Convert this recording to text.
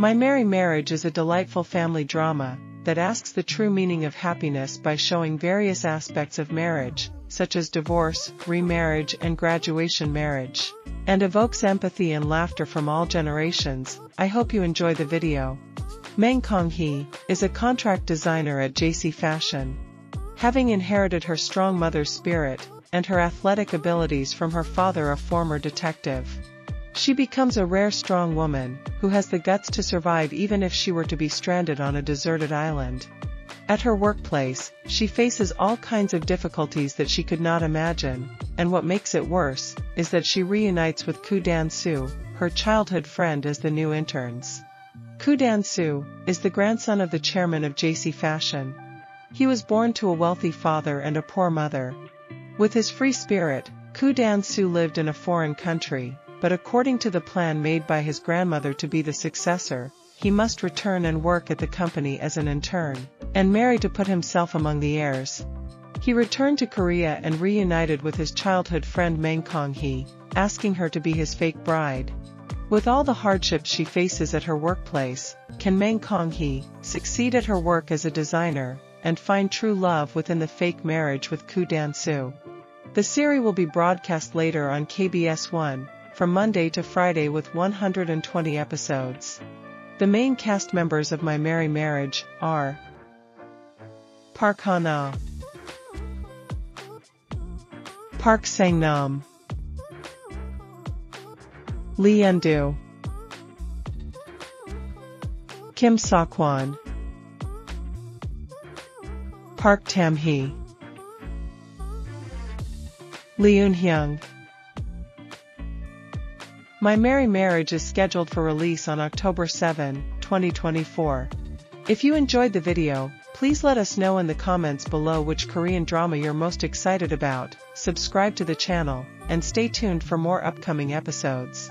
My Merry Marriage is a delightful family drama that asks the true meaning of happiness by showing various aspects of marriage, such as divorce, remarriage and graduation marriage, and evokes empathy and laughter from all generations. I hope you enjoy the video. Maeng Kong-hee is a contract designer at JC Fashion. Having inherited her strong mother's spirit and her athletic abilities from her father a former detective. She becomes a rare strong woman, who has the guts to survive even if she were to be stranded on a deserted island. At her workplace, she faces all kinds of difficulties that she could not imagine, and what makes it worse, is that she reunites with Koo Dan-soo, her childhood friend as the new interns. Koo Dan-soo is the grandson of the chairman of JC Fashion. He was born to a wealthy father and a poor mother. With his free spirit, Koo Dan-soo lived in a foreign country, but according to the plan made by his grandmother to be the successor, he must return and work at the company as an intern, and marry to put himself among the heirs. He returned to Korea and reunited with his childhood friend Maeng Kong-hee, asking her to be his fake bride. With all the hardships she faces at her workplace, can Maeng Kong-hee succeed at her work as a designer, and find true love within the fake marriage with Koo Dan-soo? The series will be broadcast later on KBS 1, from Monday to Friday with 120 episodes. The main cast members of My Merry Marriage are Park Ha-na, Park Sang-nam, Lee Yeon-doo, Kim Sa-kwon, Park Tam-hee, Lee Eun-hyung. My Merry Marriage is scheduled for release on October 7, 2024. If you enjoyed the video, please let us know in the comments below which Korean drama you're most excited about, subscribe to the channel, and stay tuned for more upcoming episodes.